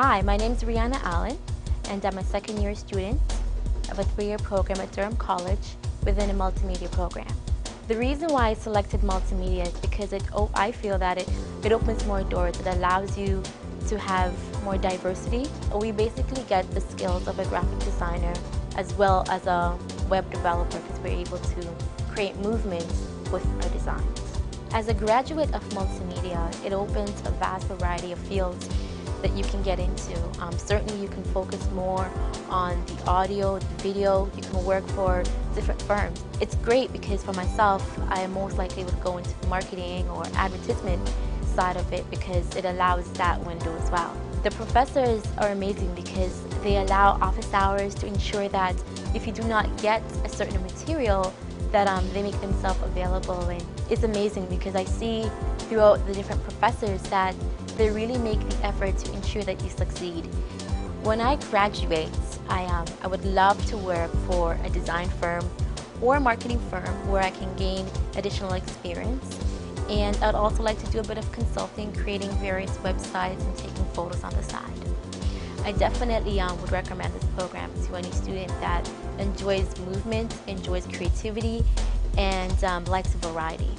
Hi, my name is Rihanna Allen, and I'm a second year student of a three-year program at Durham College within a multimedia program. The reason why I selected multimedia is because it, oh, I feel that it, it opens more doors. It allows you to have more diversity. We basically get the skills of a graphic designer as well as a web developer because we're able to create movements with our designs. As a graduate of multimedia, it opens a vast variety of fields that you can get into. Um, certainly you can focus more on the audio, the video, you can work for different firms. It's great because for myself, I am most likely would go into the marketing or advertisement side of it because it allows that window as well. The professors are amazing because they allow office hours to ensure that if you do not get a certain material, that um, they make themselves available and it's amazing because I see throughout the different professors that they really make the effort to ensure that you succeed. When I graduate, I, um, I would love to work for a design firm or a marketing firm where I can gain additional experience. And I'd also like to do a bit of consulting, creating various websites and taking photos on the side. I definitely um, would recommend this program to any student that enjoys movement, enjoys creativity, and um, likes variety.